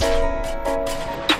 Beat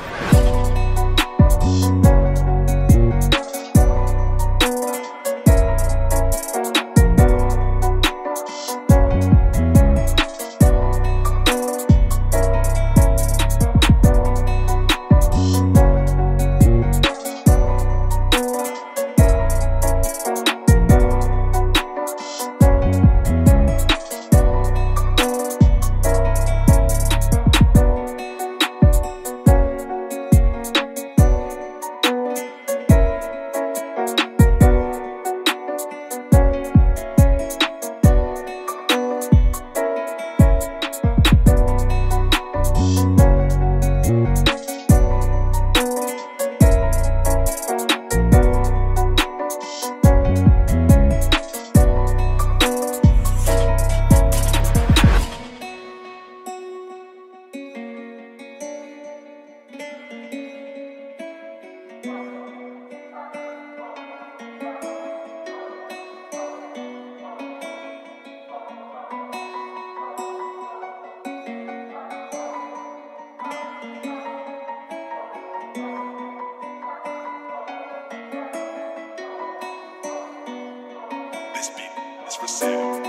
receive.